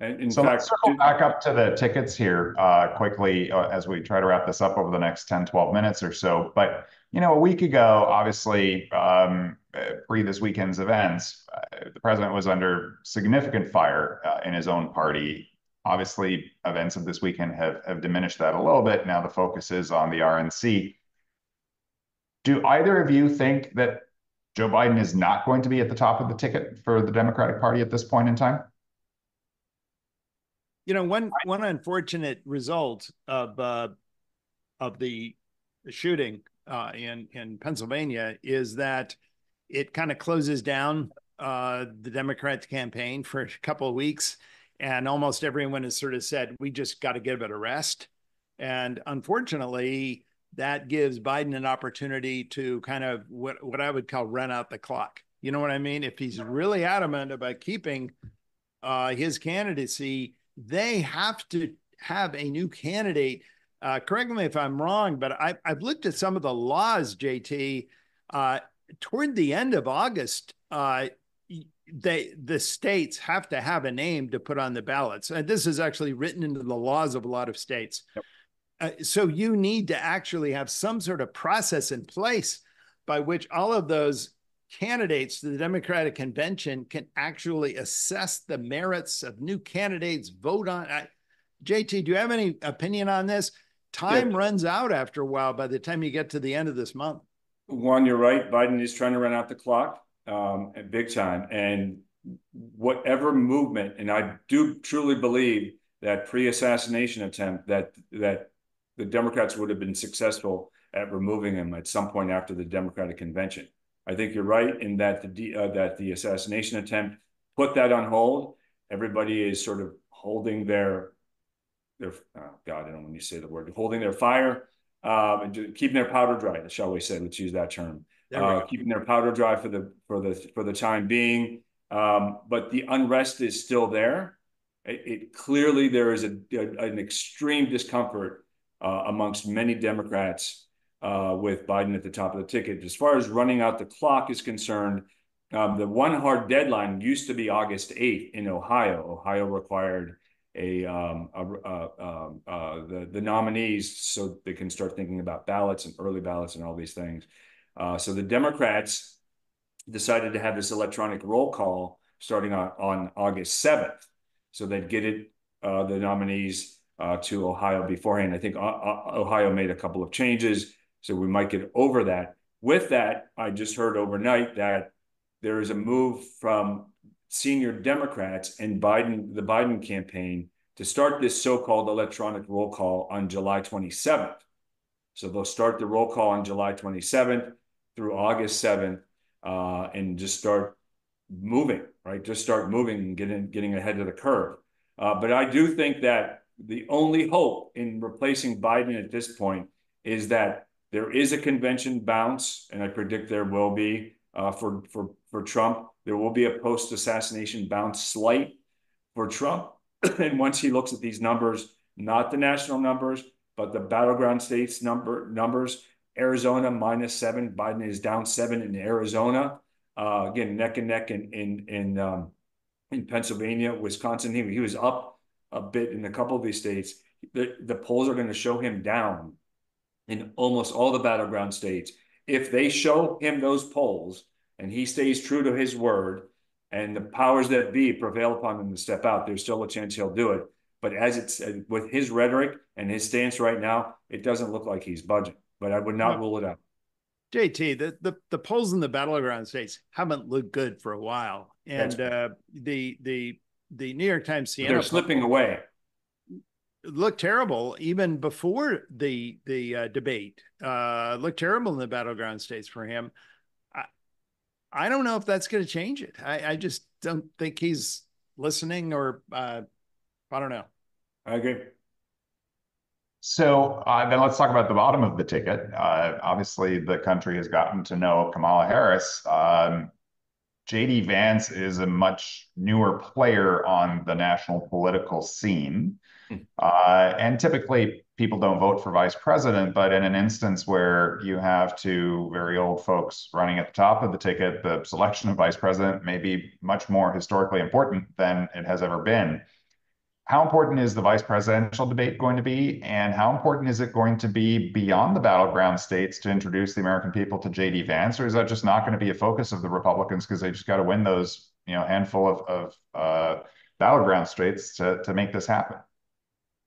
[SPEAKER 1] In so fact, let's circle back up to the tickets here uh, quickly uh, as we try to wrap this up over the next 10, 12 minutes or so. But, you know, a week ago, obviously, um, pre this weekend's events, uh, the president was under significant fire uh, in his own party Obviously, events of this weekend have, have diminished that a little bit. Now the focus is on the RNC. Do either of you think that Joe Biden is not going to be at the top of the ticket for the Democratic Party at this point in time?
[SPEAKER 3] You know, one one unfortunate result of uh, of the shooting uh, in in Pennsylvania is that it kind of closes down uh, the Democrats' campaign for a couple of weeks and almost everyone has sort of said we just got to give it a rest and unfortunately that gives biden an opportunity to kind of what, what i would call run out the clock you know what i mean if he's really adamant about keeping uh, his candidacy they have to have a new candidate uh, correct me if i'm wrong but I, have looked at some of the laws jt uh, toward the end of august uh, they the states have to have a name to put on the ballots. And this is actually written into the laws of a lot of states. Yep. Uh, so you need to actually have some sort of process in place by which all of those candidates to the Democratic convention can actually assess the merits of new candidates, vote on. I, JT, do you have any opinion on this? Time yeah. runs out after a while by the time you get to the end of this month.
[SPEAKER 2] One, you're right. Biden is trying to run out the clock um, big time. And whatever movement, and I do truly believe that pre-assassination attempt that that the Democrats would have been successful at removing him at some point after the Democratic convention. I think you're right in that the uh, that the assassination attempt put that on hold. Everybody is sort of holding their their oh God, I don't want to say the word holding their fire um, and keeping their powder dry, shall we say? Let's use that term uh, keeping their powder dry for the for the for the time being. Um, but the unrest is still there. It, it clearly there is a, a an extreme discomfort uh, amongst many Democrats uh, with Biden at the top of the ticket. As far as running out the clock is concerned, um, the one hard deadline used to be August 8th in Ohio. Ohio required a, um, a um, uh, the the nominees so they can start thinking about ballots and early ballots and all these things. Uh, so the Democrats decided to have this electronic roll call starting on, on August 7th. So they'd get it, uh, the nominees uh, to Ohio beforehand. I think uh, uh, Ohio made a couple of changes, so we might get over that. With that, I just heard overnight that there is a move from senior Democrats and Biden, the Biden campaign, to start this so-called electronic roll call on July 27th. So they'll start the roll call on July 27th through August 7th, uh, and just start moving, right? Just start moving and getting getting ahead of the curve. Uh, but I do think that the only hope in replacing Biden at this point is that there is a convention bounce, and I predict there will be uh, for for for Trump. There will be a post assassination bounce slight for Trump, and once he looks at these numbers, not the national numbers, but the battleground states number numbers. Arizona minus seven, Biden is down seven in Arizona. Uh, again, neck and neck in in in um, in Pennsylvania, Wisconsin. He, he was up a bit in a couple of these states. The, the polls are going to show him down in almost all the battleground states. If they show him those polls and he stays true to his word and the powers that be prevail upon him to step out, there's still a chance he'll do it. But as it's with his rhetoric and his stance right now, it doesn't look like he's budging. But I would not rule it out.
[SPEAKER 3] JT, the, the the polls in the battleground states haven't looked good for a while, and uh, the the the New York Times
[SPEAKER 2] Siena they're slipping away.
[SPEAKER 3] Looked terrible even before the the uh, debate. Uh, looked terrible in the battleground states for him. I I don't know if that's going to change it. I, I just don't think he's listening, or uh, I don't know.
[SPEAKER 2] I agree.
[SPEAKER 1] So uh, then let's talk about the bottom of the ticket. Uh, obviously, the country has gotten to know Kamala Harris. Um, JD Vance is a much newer player on the national political scene. Hmm. Uh, and typically, people don't vote for vice president, but in an instance where you have two very old folks running at the top of the ticket, the selection of vice president may be much more historically important than it has ever been how important is the vice presidential debate going to be? And how important is it going to be beyond the battleground states to introduce the American people to JD Vance? Or is that just not going to be a focus of the Republicans because they just got to win those, you know, handful of, of uh, battleground states to, to make this happen?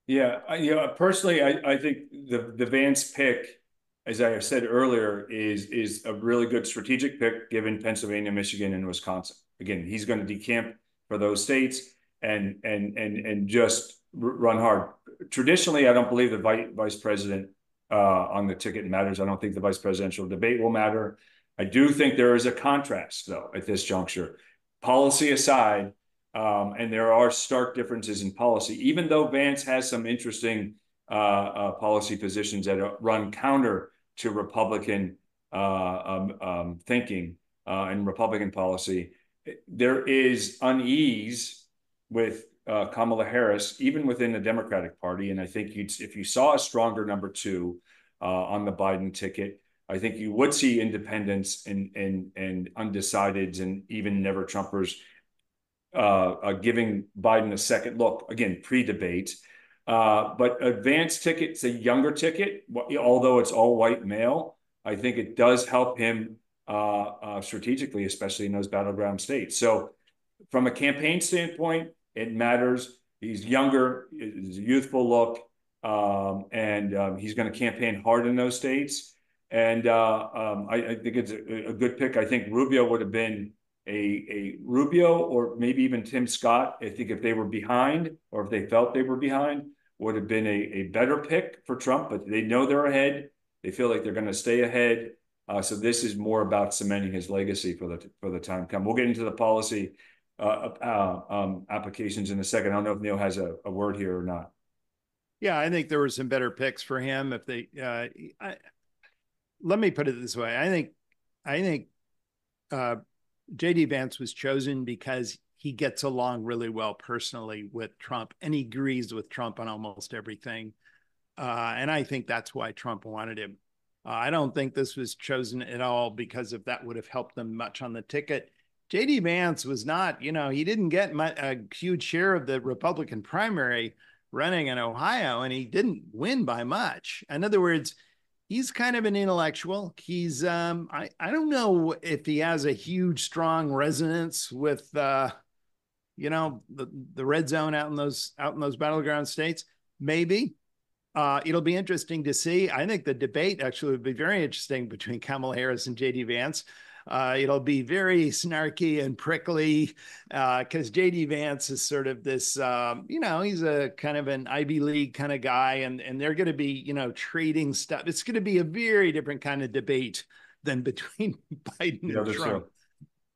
[SPEAKER 2] Yeah, you know, personally, I, I think the, the Vance pick, as I said earlier, is, is a really good strategic pick given Pennsylvania, Michigan, and Wisconsin. Again, he's going to decamp for those states and and and and just run hard. Traditionally, I don't believe the vice president uh, on the ticket matters. I don't think the vice presidential debate will matter. I do think there is a contrast, though, at this juncture. Policy aside, um, and there are stark differences in policy, even though Vance has some interesting uh, uh, policy positions that run counter to Republican uh, um, um, thinking uh, and Republican policy. There is unease with uh, Kamala Harris, even within the Democratic Party. And I think you'd, if you saw a stronger number two uh, on the Biden ticket, I think you would see independents and and and undecideds and even never Trumpers uh, uh, giving Biden a second look again pre-debate. Uh, but a Vance ticket's a younger ticket, although it's all white male. I think it does help him uh, strategically, especially in those battleground states. So, from a campaign standpoint, it matters. He's younger, he's a youthful look, um, and um, he's going to campaign hard in those states. And uh, um, I, I, think it's a, a, good pick. I think Rubio would have been a, a Rubio or maybe even Tim Scott. I think if they were behind or if they felt they were behind, would have been a, a better pick for Trump. But they know they're ahead. They feel like they're going to stay ahead. Uh, so this is more about cementing his legacy for the for the time come. We'll get into the policy uh, uh, um, applications in a second. I don't know if Neil has a, a, word here or not.
[SPEAKER 3] Yeah, I think there were some better picks for him. If they, uh, I, let me put it this way: I think, I think, uh, JD Vance was chosen because he gets along really well personally with Trump, and he agrees with Trump on almost everything. Uh, and I think that's why Trump wanted him. Uh, I don't think this was chosen at all because if that would have helped them much on the ticket. JD Vance was not, you know, he didn't get a huge share of the Republican primary running in Ohio, and he didn't win by much. In other words, he's kind of an intellectual. He's, um, I, I don't know if he has a huge, strong resonance with, uh, you know, the, the red zone out in those out in those battleground states. Maybe, uh, it'll be interesting to see. I think the debate actually would be very interesting between Kamala Harris and JD Vance. Uh, it'll be very snarky and prickly because uh, JD Vance is sort of this, um, you know, he's a kind of an Ivy League kind of guy, and and they're going to be, you know, trading stuff. It's going to be a very different kind of debate than between Biden yeah, and Trump.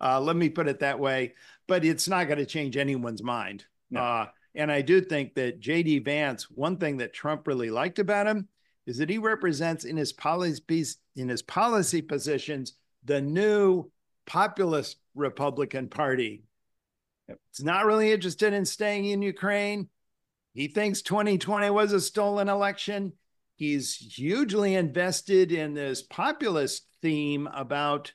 [SPEAKER 3] Uh, let me put it that way. But it's not going to change anyone's mind. No. Uh, and I do think that JD Vance, one thing that Trump really liked about him is that he represents in his policies in his policy positions the new populist Republican Party. It's not really interested in staying in Ukraine. He thinks 2020 was a stolen election. He's hugely invested in this populist theme about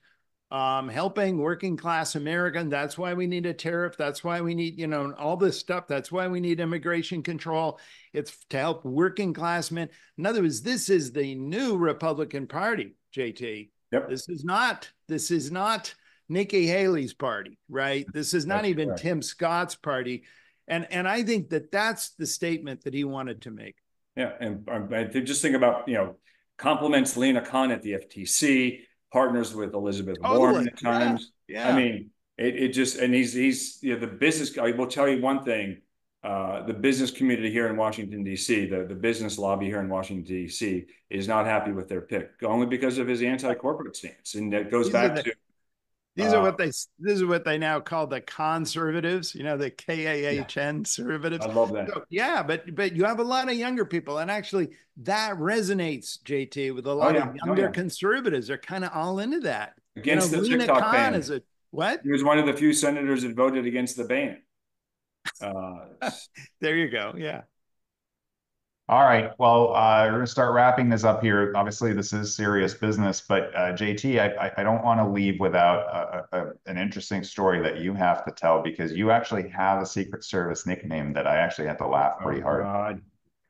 [SPEAKER 3] um, helping working class American. That's why we need a tariff. That's why we need, you know, all this stuff. That's why we need immigration control. It's to help working class men. In other words, this is the new Republican Party, JT. Yep. This is not, this is not Nikki Haley's party, right? This is not that's even correct. Tim Scott's party. And, and I think that that's the statement that he wanted to make.
[SPEAKER 2] Yeah. And um, I just think about, you know, compliments Lina Khan at the FTC, partners with Elizabeth totally. Warren at times. Yeah. yeah. I mean, it, it just and he's he's you know, the business guy will tell you one thing. Uh, the business community here in Washington D.C., the the business lobby here in Washington D.C. is not happy with their pick only because of his anti-corporate stance, and that goes back the, to
[SPEAKER 3] these uh, are what they this is what they now call the conservatives, you know, the K A H N yeah. conservatives.
[SPEAKER 2] I love that.
[SPEAKER 3] So, yeah, but but you have a lot of younger people, and actually that resonates, JT, with a lot oh, yeah. of oh, younger oh, yeah. conservatives. They're kind of all into that.
[SPEAKER 2] Against you know, the Lina TikTok Khan ban. Is a,
[SPEAKER 3] what?
[SPEAKER 2] He was one of the few senators that voted against the ban.
[SPEAKER 3] Uh, there you go. Yeah.
[SPEAKER 1] All right. Well, uh, we're going to start wrapping this up here. Obviously, this is serious business, but uh, JT, I, I don't want to leave without a, a, an interesting story that you have to tell because you actually have a Secret Service nickname that I actually had to laugh pretty oh, hard. God.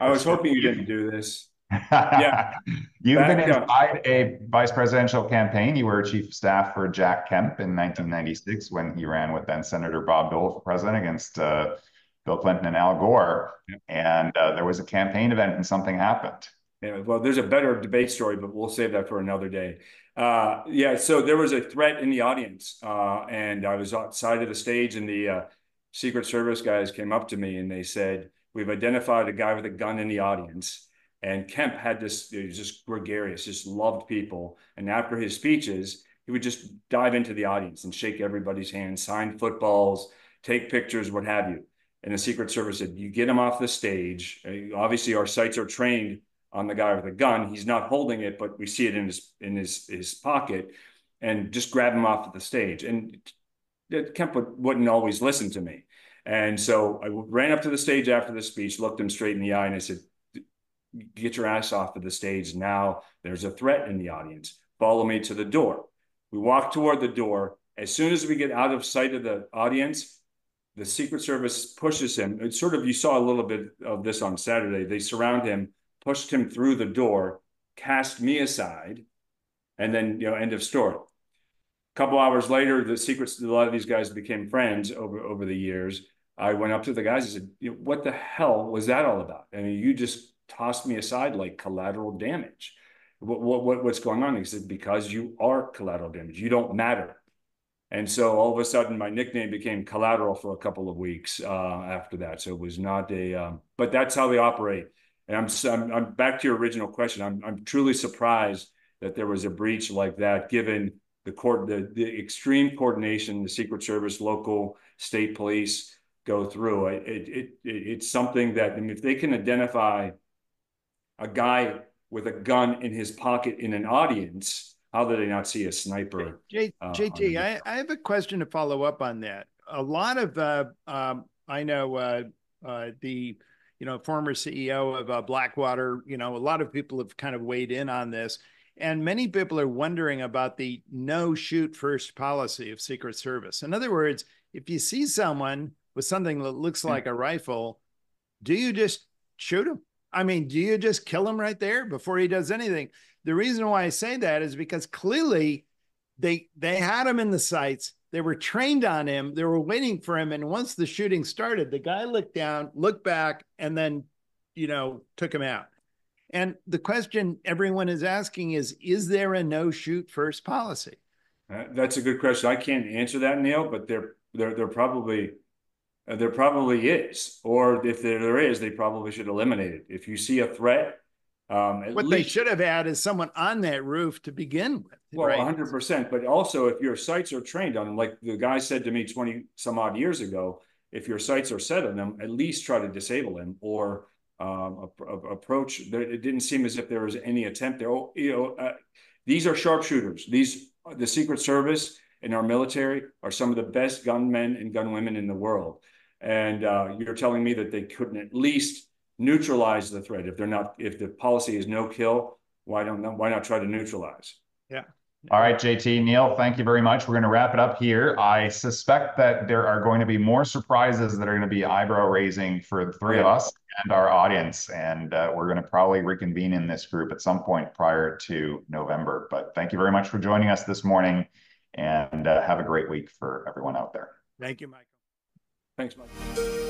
[SPEAKER 2] I was hoping you didn't do this. Yeah.
[SPEAKER 1] You've Back been inside a vice presidential campaign. You were chief of staff for Jack Kemp in 1996 when he ran with then Senator Bob Dole for president against uh, Bill Clinton and Al Gore. Yeah. And uh, there was a campaign event and something happened.
[SPEAKER 2] Yeah, well, there's a better debate story, but we'll save that for another day. Uh, yeah, so there was a threat in the audience, uh, and I was outside of the stage, and the uh, Secret Service guys came up to me and they said, "We've identified a guy with a gun in the audience." And Kemp had this, he was just gregarious, just loved people. And after his speeches, he would just dive into the audience and shake everybody's hand, sign footballs, take pictures, what have you and the Secret Service said, "You get him off the stage. Uh, obviously, our sights are trained on the guy with the gun. He's not holding it, but we see it in his in his his pocket, and just grab him off of the stage." And Kemp would, wouldn't always listen to me, and so I ran up to the stage after the speech, looked him straight in the eye, and I said, "Get your ass off of the stage now. There's a threat in the audience. Follow me to the door." We walk toward the door. As soon as we get out of sight of the audience, the Secret Service pushes him. It's sort of you saw a little bit of this on Saturday. They surround him, pushed him through the door, cast me aside, and then you know end of story. A couple hours later, the secrets. A lot of these guys became friends over over the years. I went up to the guys and said, "What the hell was that all about? I mean, you just tossed me aside like collateral damage. What, what what's going on?" He said, "Because you are collateral damage. You don't matter." And so all of a sudden, my nickname became Collateral for a couple of weeks uh, after that. So it was not a, um, but that's how they operate. And I'm, I'm, I'm back to your original question. I'm, I'm truly surprised that there was a breach like that, given the court, the, the extreme coordination the Secret Service, local, state police go through. It, it, it it's something that I mean, if they can identify a guy with a gun in his pocket in an audience how did they not see a sniper?
[SPEAKER 3] J, uh, JT, I, I, have a question to follow up on that. A lot of, uh, um, I know uh, uh, the, you know, former CEO of uh, Blackwater, you know, a lot of people have kind of weighed in on this. And many people are wondering about the no shoot first policy of Secret Service. In other words, if you see someone with something that looks like a rifle, do you just shoot him? I mean, do you just kill him right there before he does anything? The reason why I say that is because clearly they they had him in the sights. They were trained on him. They were waiting for him. And once the shooting started, the guy looked down, looked back, and then, you know, took him out. And the question everyone is asking is Is there a no shoot first policy?
[SPEAKER 2] Uh, that's a good question. I can't answer that, Neil, but there, there, there probably, uh, there probably is, or if there, there is, they probably should eliminate it. If you see a threat, um, at
[SPEAKER 3] What they should have had is someone on that roof to begin with,
[SPEAKER 2] Well,
[SPEAKER 3] right?
[SPEAKER 2] hundred percent, but also if your sights are trained on them, like the guy said to me twenty some odd years ago, if your sights are set on them, at least try to disable them or um, a- a- approach. It didn't seem as if there was any attempt there. Oh, You know, uh, these are sharpshooters. These the Secret Service and our military are some of the best gunmen and gunwomen in the world. And uh, you're telling me that they couldn't at least neutralize the threat if they're not if the policy is no kill. Why don't why not try to neutralize? Yeah.
[SPEAKER 1] All right, JT, Neil, thank you very much. We're going to wrap it up here. I suspect that there are going to be more surprises that are going to be eyebrow raising for the three of us and our audience. And uh, we're going to probably reconvene in this group at some point prior to November. But thank you very much for joining us this morning and uh, have a great week for everyone out there.
[SPEAKER 3] Thank you, Michael.
[SPEAKER 2] Thanks, Mike.